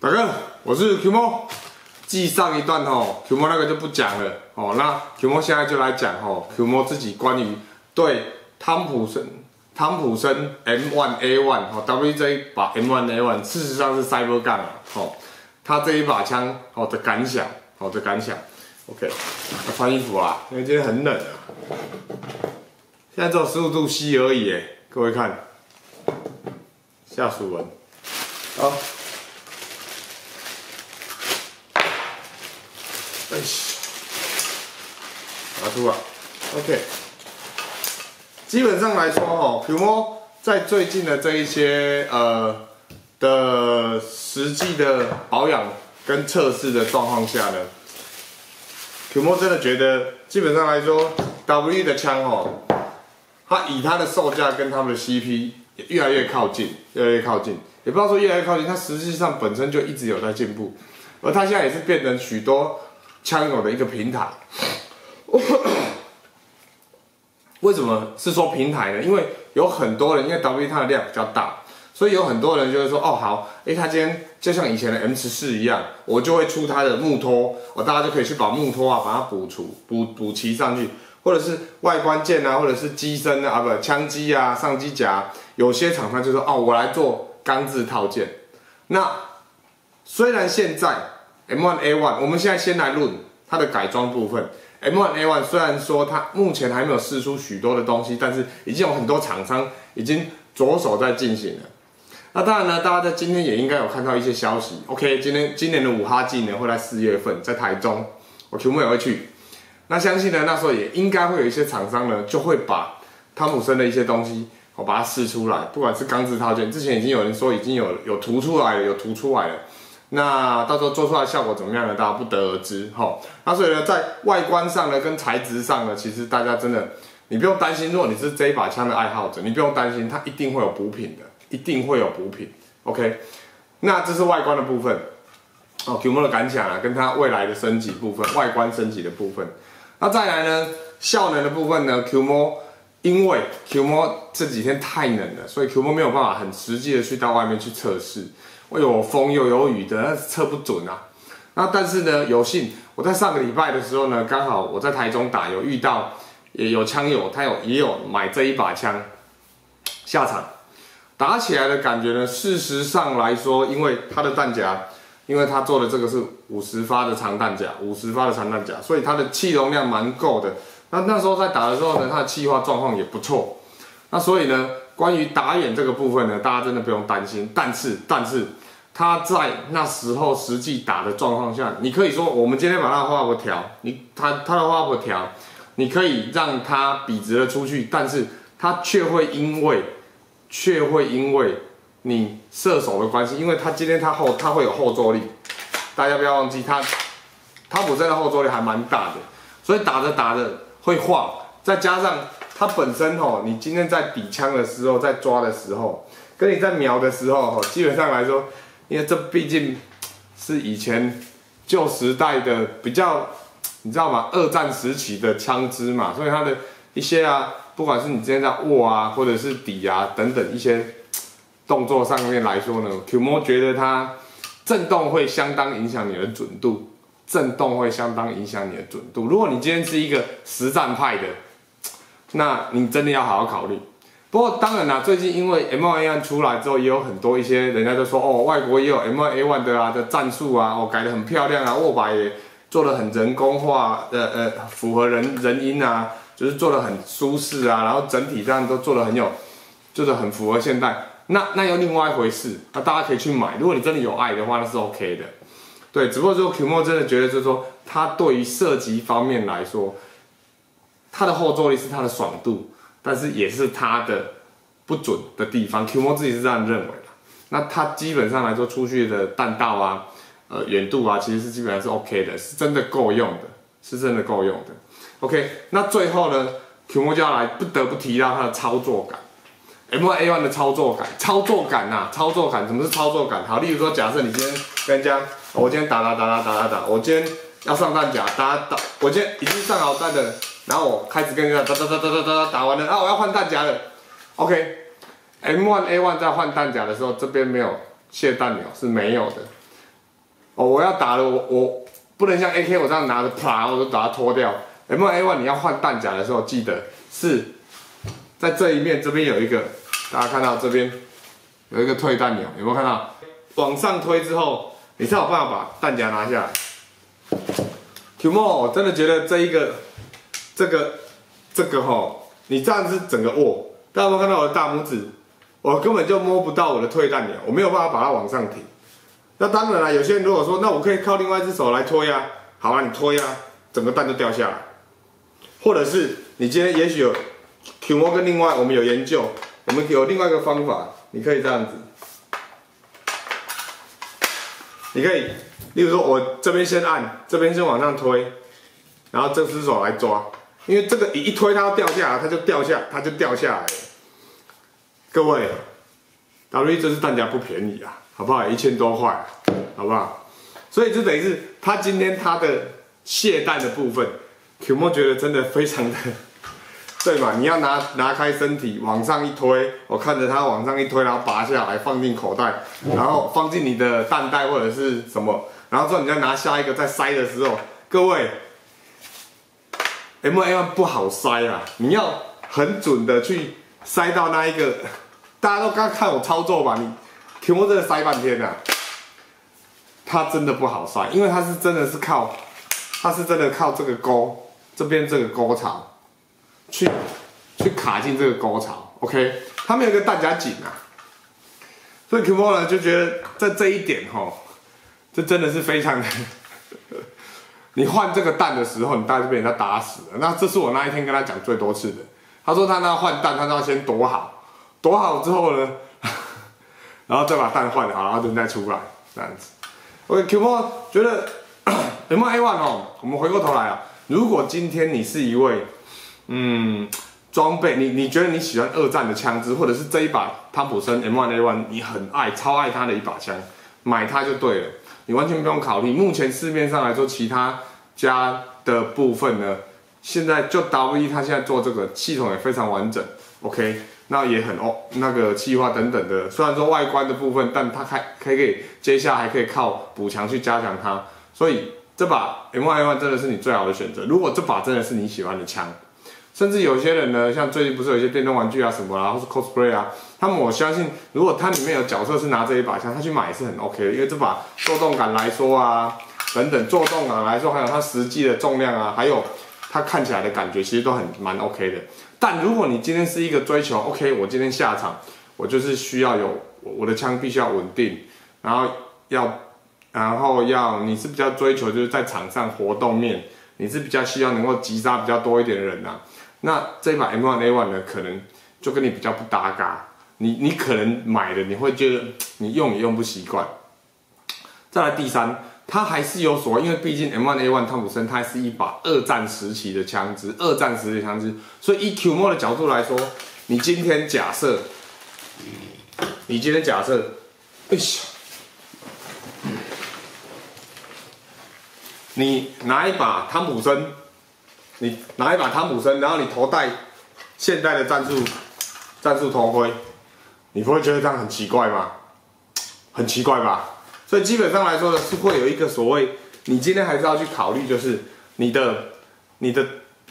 大哥，我是 Q 猫。记上一段吼，Q 猫那个就不讲了哦。那 Q 猫现在就来讲吼，Q 猫自己关于对汤普森、汤普森 M1A1 哦，WJ 把 M1A1，事实上是 Cyber Gun，哦，他这一把枪哦的感想，哦的感想。OK，要穿衣服啊，因为今天很冷啊。现在只有十五度 C 而已，哎，各位看，下暑文，好。出来，OK。基本上来说，哦 q m 在最近的这一些呃的实际的保养跟测试的状况下呢 q m 真的觉得，基本上来说，W 的枪哦，它以它的售价跟他们的 CP 也越来越靠近，越来越靠近，也不知道说越来越靠近，它实际上本身就一直有在进步，而它现在也是变成许多。枪友的一个平台，为什么是说平台呢？因为有很多人，因为 W 它的量比较大，所以有很多人就会说，哦好，哎，他今天就像以前的 M 十四一样，我就会出它的木托，我大家就可以去把木托啊，把它补除、补补齐上去，或者是外观件啊，或者是机身啊，不，枪机啊，上机夹，有些厂商就说，哦，我来做钢制套件。那虽然现在。M1A1，我们现在先来论它的改装部分。M1A1 虽然说它目前还没有试出许多的东西，但是已经有很多厂商已经着手在进行了。那当然呢，大家在今天也应该有看到一些消息。OK，今天今年的五哈季呢会在四月份在台中，我全部也会去。那相信呢，那时候也应该会有一些厂商呢就会把汤姆森的一些东西我把它试出来，不管是钢制套件，之前已经有人说已经有有涂出来了，有涂出来了。那到时候做出来效果怎么样呢？大家不得而知哈。那所以呢，在外观上呢，跟材质上呢，其实大家真的，你不用担心。如果你是这一把枪的爱好者，你不用担心，它一定会有补品的，一定会有补品。OK，那这是外观的部分。哦，Q 模的感想啊，跟它未来的升级部分，外观升级的部分。那再来呢，效能的部分呢，Q 模因为 Q 模这几天太冷了，所以 Q 模没有办法很实际的去到外面去测试。又有风又有雨的，那测不准啊。那但是呢，有幸我在上个礼拜的时候呢，刚好我在台中打，有遇到也有枪友，他有也有买这一把枪下场打起来的感觉呢。事实上来说，因为它的弹夹，因为它做的这个是五十发的长弹夹，五十发的长弹夹，所以它的气容量蛮够的。那那时候在打的时候呢，它的气化状况也不错。那所以呢，关于打远这个部分呢，大家真的不用担心。但是，但是。他在那时候实际打的状况下，你可以说我们今天把他的画幅调，你他他的画幅调，你可以让他笔直的出去，但是他却会因为却会因为你射手的关系，因为他今天他后他会有后坐力，大家不要忘记他他本身的后坐力还蛮大的，所以打着打着会晃，再加上它本身哦，你今天在底枪的时候，在抓的时候，跟你在瞄的时候，基本上来说。因为这毕竟是以前旧时代的比较，你知道吗？二战时期的枪支嘛，所以它的一些啊，不管是你今天在握啊，或者是抵啊等等一些动作上面来说呢，Q 模觉得它震动会相当影响你的准度，震动会相当影响你的准度。如果你今天是一个实战派的，那你真的要好好考虑。不过当然啦，最近因为 M1A1 出来之后，也有很多一些人家就说哦，外国也有 M1A1 的啊的战术啊，哦改的很漂亮啊，握把也做的很人工化，呃呃，符合人人音啊，就是做的很舒适啊，然后整体上都做的很有，就是很符合现代。那那又另外一回事，那大家可以去买，如果你真的有爱的话，那是 OK 的。对，只不过说 Q 模真的觉得就是说，它对于射击方面来说，它的后坐力是它的爽度。但是也是它的不准的地方，Q 模自己是这样认为的。那它基本上来说，出去的弹道啊，呃，远度啊，其实是基本上是 OK 的，是真的够用的，是真的够用的。OK，那最后呢，Q 模就要来不得不提到它的操作感，M1A1 的操作感，操作感呐，操作感，什么是操作感？好，例如说，假设你今天跟人家，我今天打打打打打打打，我今天要上弹夹，打打，我今天已经上好弹的。然后我开始跟人家打打打打打打打完了，啊，我要换弹夹了。OK，M1A1 在换弹夹的时候，这边没有卸弹钮是没有的。哦，我要打了，我我不能像 AK 我这样拿着啪，我就把它脱掉。M1A1 你要换弹夹的时候，记得是在这一面这边有一个，大家看到这边有一个退弹钮，有没有看到？往上推之后，你才有办法把弹夹拿下来。Q 莫，我真的觉得这一个，这个，这个哈，你这样子整个握，大家有看到我的大拇指？我根本就摸不到我的退弹钮，我没有办法把它往上提。那当然了，有些人如果说，那我可以靠另外一只手来推啊，好啊，你推啊，整个蛋就掉下来。或者是你今天也许有 Q 摸跟另外我们有研究，我们有另外一个方法，你可以这样子。你可以，例如说，我这边先按，这边先往上推，然后这只手来抓，因为这个一推它要掉下来，它就掉下，它就掉下来。各位，W 这支弹夹不便宜啊，好不好？一千多块，好不好？所以就等于是他今天他的卸弹的部分，Q 莫觉得真的非常的。对嘛？你要拿拿开身体往上一推，我看着它往上一推，然后拔下来放进口袋，然后放进你的弹袋或者是什么，然后之后你再拿下一个再塞的时候，各位，M A One 不好塞啊，你要很准的去塞到那一个，大家都刚看我操作吧，你 Q 莫真的塞半天啊，它真的不好塞，因为它是真的是靠，它是真的靠这个钩这边这个钩槽。去去卡进这个沟槽，OK，它没有个弹夹紧啊，所以 Q 莫呢就觉得在这一点哈，这真的是非常的，你换这个弹的时候，你大概就被人家打死了。那这是我那一天跟他讲最多次的，他说他那换弹，他要先躲好，躲好之后呢，然后再把弹换好，然后等再出来这样子。OK，Q 莫觉得 M A One 哦，我们回过头来啊，如果今天你是一位嗯，装备你你觉得你喜欢二战的枪支，或者是这一把汤普森 M1A1，你很爱超爱它的一把枪，买它就对了，你完全不用考虑。目前市面上来说，其他家的部分呢，现在就 W 它现在做这个系统也非常完整，OK，那也很哦那个气化等等的。虽然说外观的部分，但它还可以接下来还可以靠补强去加强它，所以这把 M1A1 真的是你最好的选择。如果这把真的是你喜欢的枪。甚至有些人呢，像最近不是有一些电动玩具啊什么啦，或是 cosplay 啊，他们我相信，如果它里面有角色是拿这一把枪，他去买也是很 OK 的，因为这把作动感来说啊，等等作动感来说，还有它实际的重量啊，还有它看起来的感觉，其实都很蛮 OK 的。但如果你今天是一个追求 OK，我今天下场，我就是需要有我的枪必须要稳定，然后要，然后要你是比较追求就是在场上活动面，你是比较希望能够击杀比较多一点的人呐。那这把 M1A1 呢，可能就跟你比较不搭嘎，你你可能买了你会觉得你用也用不习惯。再来第三，它还是有所，因为毕竟 M1A1 汤普森它是一把二战时期的枪支，二战时期的枪支，所以以 QMO 的角度来说，你今天假设，你今天假设，哎呀，你拿一把汤普森。你拿一把汤普森，然后你头戴现代的战术战术头盔，你不会觉得这样很奇怪吗？很奇怪吧？所以基本上来说呢，是会有一个所谓，你今天还是要去考虑，就是你的你的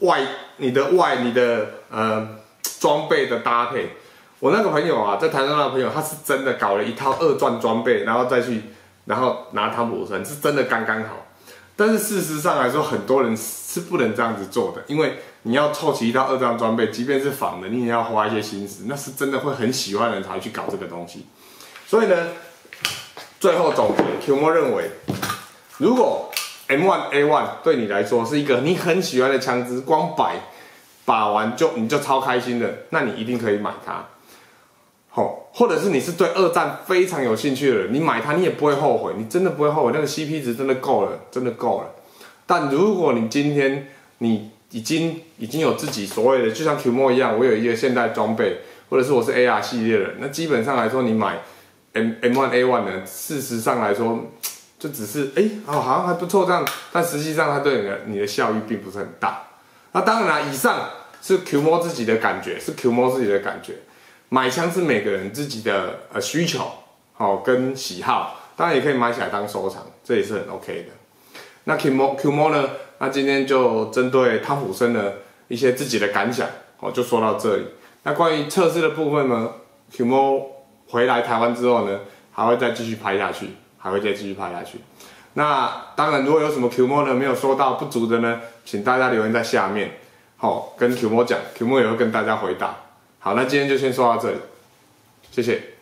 外你的外你的呃装备的搭配。我那个朋友啊，在台湾的朋友，他是真的搞了一套二钻装备，然后再去然后拿汤普森，是真的刚刚好。但是事实上来说，很多人是不能这样子做的，因为你要凑齐一套二钻装备，即便是仿的，你也要花一些心思，那是真的会很喜欢人才会去搞这个东西。所以呢，最后总结，Q 莫认为，如果 M1A1 对你来说是一个你很喜欢的枪支，光摆把玩就你就超开心的，那你一定可以买它。好，或者是你是对二战非常有兴趣的人，你买它你也不会后悔，你真的不会后悔，那个 CP 值真的够了，真的够了。但如果你今天你已经已经有自己所谓的，就像 Q 模一样，我有一个现代装备，或者是我是 AR 系列的，那基本上来说，你买 M M1A1 呢，事实上来说，就只是哎，哦好像还不错这样，但实际上它对你的你的效益并不是很大。那当然了，以上是 Q 模自己的感觉，是 Q 模自己的感觉。买枪是每个人自己的呃需求，好跟喜好。当然也可以买起来当收藏，这也是很 OK 的。那 Qmo Qmo 呢？那今天就针对汤普森的一些自己的感想，哦，就说到这里。那关于测试的部分呢，Qmo 回来台湾之后呢，还会再继续拍下去，还会再继续拍下去。那当然，如果有什么 Qmo 呢没有说到不足的呢，请大家留言在下面，好，跟 Qmo 讲，Qmo 也会跟大家回答。好，那今天就先说到这里，谢谢。